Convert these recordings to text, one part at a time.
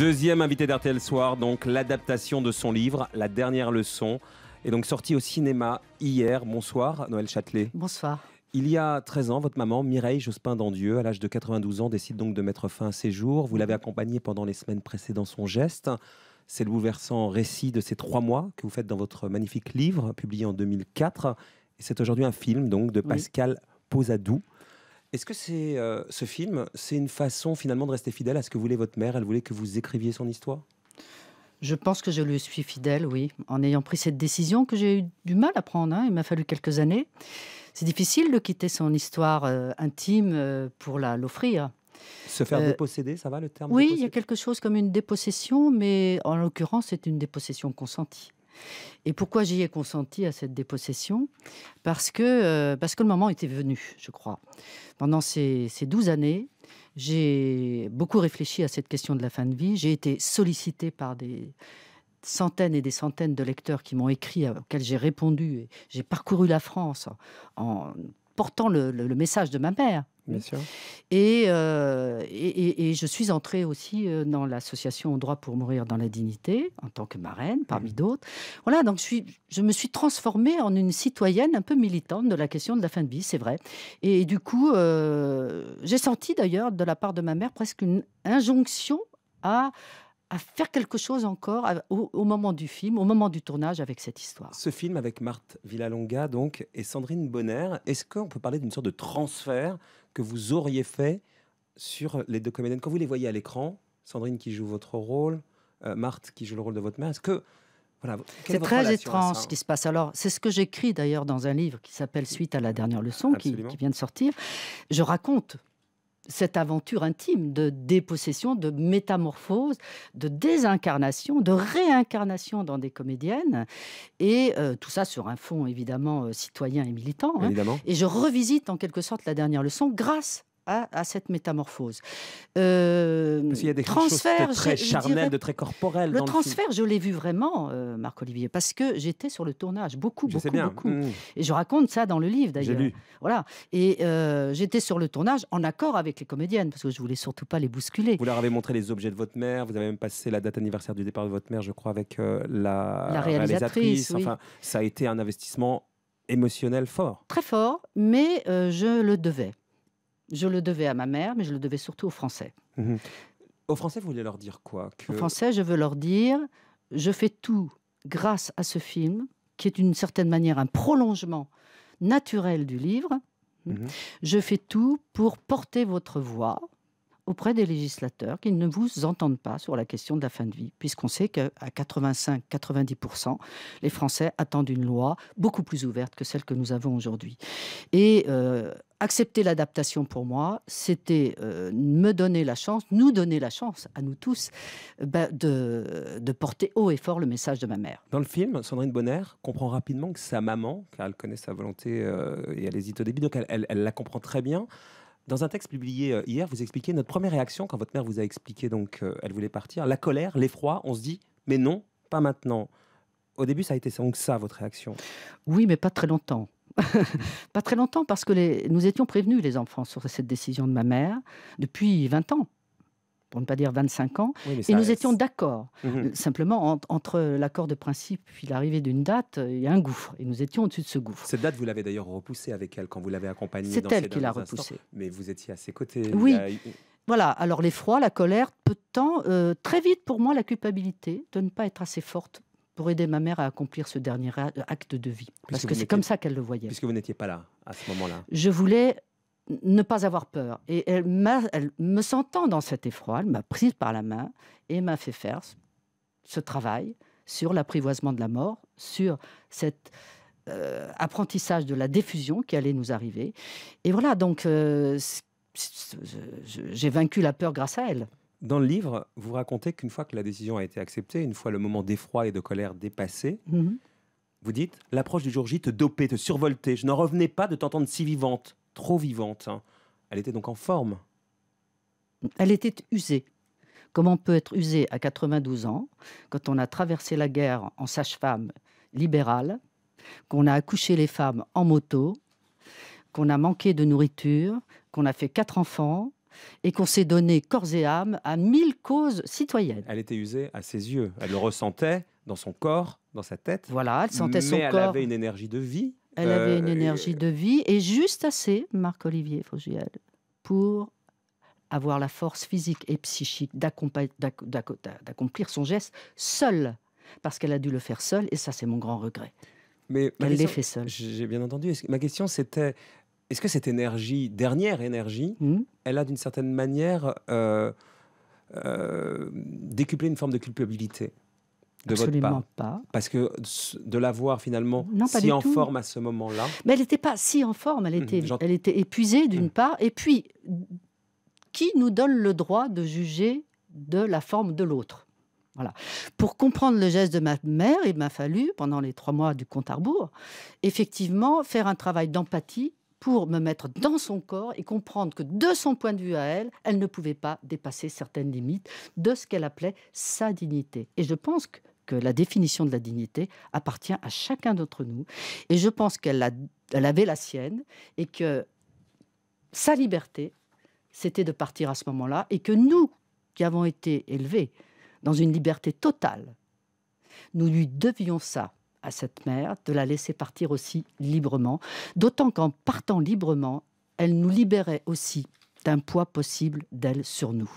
Deuxième invité d'RTL Soir, donc l'adaptation de son livre, La dernière leçon, est donc sorti au cinéma hier. Bonsoir, Noël Châtelet. Bonsoir. Il y a 13 ans, votre maman, Mireille Jospin d'Andieu, à l'âge de 92 ans, décide donc de mettre fin à ses jours. Vous l'avez accompagnée pendant les semaines précédant son geste. C'est le bouleversant récit de ces trois mois que vous faites dans votre magnifique livre, publié en 2004. Et c'est aujourd'hui un film donc de Pascal Posadou. Est-ce que c'est euh, ce film, c'est une façon finalement de rester fidèle à ce que voulait votre mère? Elle voulait que vous écriviez son histoire? Je pense que je lui suis fidèle, oui, en ayant pris cette décision que j'ai eu du mal à prendre. Hein. Il m'a fallu quelques années. C'est difficile de quitter son histoire euh, intime euh, pour la l'offrir. Se faire euh, déposséder, ça va le terme Oui, il y a quelque chose comme une dépossession, mais en l'occurrence, c'est une dépossession consentie. Et pourquoi j'y ai consenti à cette dépossession? Parce que, parce que le moment était venu, je crois. Pendant ces, 12 années, j'ai beaucoup réfléchi à cette question de la fin de vie. J'ai été sollicité par des, centaines et des centaines de lecteurs qui m'ont écrit, auxquels j'ai répondu. J'ai parcouru la France en portant le, message de ma mère. Bien sûr. Euh, et, et, je suis entrée aussi euh, dans l'association Au droit pour mourir dans la dignité, en tant que marraine, parmi mmh. d'autres. Voilà, donc je, suis, je me suis transformée en une citoyenne un peu militante de la question de la fin de vie, c'est vrai. Et, du coup, euh, j'ai senti d'ailleurs de la part de ma mère presque une injonction à à faire quelque chose encore au, moment du film, au moment du tournage avec cette histoire. Ce film avec Marthe Villalonga donc et Sandrine Bonner, est-ce qu'on peut parler d'une sorte de transfert que vous auriez fait sur les deux comédiennes? Quand vous les voyez à l'écran, Sandrine qui joue votre rôle, euh, Marthe qui joue le rôle de votre mère, est-ce que voilà, c'est très étrange ce qui se passe. Alors, c'est ce que j'écris d'ailleurs dans un livre qui s'appelle Suite à la dernière leçon, qui, qui, vient de sortir. Je raconte cette aventure intime de dépossession, de métamorphose, de désincarnation, de réincarnation dans des comédiennes, et euh, tout ça sur un fond évidemment euh, citoyen et militant. Hein. Et je revisite en quelque sorte la dernière leçon grâce à, cette métamorphose. Euh, Parce qu'il y a des transferts, de très charnel, de très corporel. Le transfert, je l'ai vu vraiment, euh, Marc-Olivier, parce que j'étais sur le tournage, beaucoup, beaucoup, beaucoup. Mmh. Et je raconte ça dans le livre d'ailleurs. Voilà. Et euh, j'étais sur le tournage en accord avec les comédiennes, parce que je voulais surtout pas les bousculer. Vous leur avez montré les objets de votre mère, vous avez même passé la date anniversaire du départ de votre mère, je crois, avec la, réalisatrice. Enfin, ça a été un investissement émotionnel fort. Très fort, mais je le devais. Je le devais à ma mère, mais je le devais surtout aux Français. Mhm. Aux Français, vous voulez leur dire quoi Aux Français, je veux leur dire, je fais tout grâce à ce film, qui est d'une certaine manière un prolongement naturel du livre. Mhm. Je fais tout pour porter votre voix auprès des législateurs qui ne vous entendent pas sur la question de la fin de vie, puisqu'on sait qu'à 85-90%, les Français attendent une loi beaucoup plus ouverte que celle que nous avons aujourd'hui. Et euh, accepter l'adaptation pour moi, c'était euh, me donner la chance, nous donner la chance, à nous tous, bah, de, porter haut et fort le message de ma mère. Dans le film, Sandrine Bonner comprend rapidement que sa maman, car elle connaît sa volonté euh, et elle hésite au début, donc elle, la comprend très bien. Dans un texte publié euh, hier, vous expliquez notre première réaction quand votre mère vous a expliqué donc elle voulait partir, la colère, l'effroi. On se dit mais non, pas maintenant. Au début, ça a été donc ça votre réaction? Oui, mais pas très longtemps. pas très longtemps, parce que nous étions prévenus, les enfants, sur cette décision de ma mère, depuis 20 ans pour ne pas dire 25 ans, et nous étions d'accord. Mhm. Euh, simplement, entre l'accord de principe puis l'arrivée d'une date, il y a un gouffre, et nous étions au-dessus de ce gouffre. Cette date, vous l'avez d'ailleurs repoussée avec elle quand vous l'avez accompagnée. C'est elle qui l'a repoussée. Mais vous étiez à ses côtés. Oui. Voilà, alors l'effroi, la colère, peu de temps, euh, très vite pour moi la culpabilité de ne pas être assez forte pour aider ma mère à accomplir ce dernier acte de vie. parce que c'est comme ça qu'elle le voyait. Puisque vous n'étiez pas là à ce moment-là. Je voulais ne pas avoir peur. Et elle, elle me sentant dans cet effroi, elle m'a prise par la main et m'a fait faire ce travail sur l'apprivoisement de la mort, sur cet euh, apprentissage de la diffusion qui allait nous arriver. Et voilà, donc euh, j'ai vaincu la peur grâce à elle. Dans le livre, vous racontez qu'une fois que la décision a été acceptée, une fois le moment d'effroi et de colère dépassé, mhm. vous dites l'approche du jour J te dopait, te survoltait. Je n'en revenais pas de t'entendre si vivante, trop vivante. Hein. Elle était donc en forme. Elle était usée. Comment on peut être usé à 92 ans quand on a traversé la guerre en sage-femme libérale, qu'on a accouché les femmes en moto, qu'on a manqué de nourriture, qu'on a fait quatre enfants, et qu'on s'est donné corps et âme à mille causes citoyennes. Elle était usée à ses yeux. Elle le ressentait dans son corps, dans sa tête. Voilà, elle sentait son mais corps. elle avait une énergie de vie. Elle avait une Euh, énergie de vie et juste assez, Marc-Olivier Fogiel, pour avoir la force physique et psychique d'accomplir son geste seule. Parce qu'elle a dû le faire seule et ça, c'est mon grand regret. Mais ma Elle l'ait fait seule. J'ai bien entendu. Ma question, c'était est-ce que cette énergie, dernière énergie, Hmm elle a d'une certaine manière euh, euh, décuplé une forme de culpabilité? De votre Absolument part pas. Parce que de la voir finalement Non, si en tout. forme à ce moment-là, Mais elle n'était pas si en forme, elle Mhm, était, elle était épuisée d'une Mhm. part, et puis qui nous donne le droit de juger de la forme de l'autre? Voilà. Pour comprendre le geste de ma mère, il m'a fallu, pendant les trois mois du compte à rebours, effectivement faire un travail d'empathie pour me mettre dans son corps et comprendre que de son point de vue à elle, elle ne pouvait pas dépasser certaines limites de ce qu'elle appelait sa dignité. Et je pense que, la définition de la dignité appartient à chacun d'entre nous. Et je pense qu'elle avait la sienne et que sa liberté, c'était de partir à ce moment-là et que nous, qui avons été élevés dans une liberté totale, nous lui devions ça à cette mère, de la laisser partir aussi librement, d'autant qu'en partant librement, elle nous libérait aussi d'un poids possible d'elle sur nous.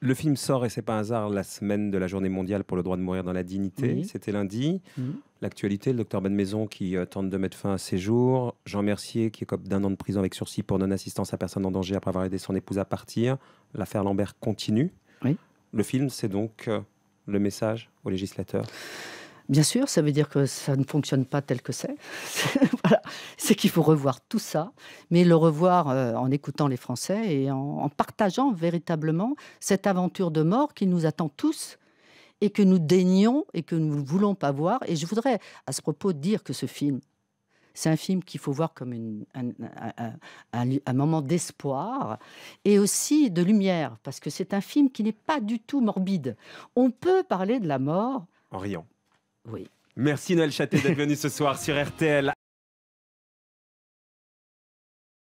le film sort et c'est pas un hasard la semaine de la Journée mondiale pour le droit de mourir dans la dignité. Oui. C'était lundi. Mhm. L'actualité, le docteur Ben Maison qui euh, tente de mettre fin à ses jours. Jean Mercier qui écope d'un an de prison avec sursis pour non-assistance à personne en danger après avoir aidé son épouse à partir. L'affaire Lambert continue. Oui. Le film, c'est donc euh, le message aux législateurs. Bien sûr, ça veut dire que ça ne fonctionne pas tel que c'est. voilà. C'est qu'il faut revoir tout ça, mais le revoir euh, en écoutant les Français et en, partageant véritablement cette aventure de mort qui nous attend tous et que nous daignons et que nous ne voulons pas voir. Et je voudrais à ce propos dire que ce film, c'est un film qu'il faut voir comme un- un moment d'espoir et aussi de lumière, parce que c'est un film qui n'est pas du tout morbide. On peut parler de la mort, En riant. Oui, Merci Noël Châté d'être venu ce soir sur RTL.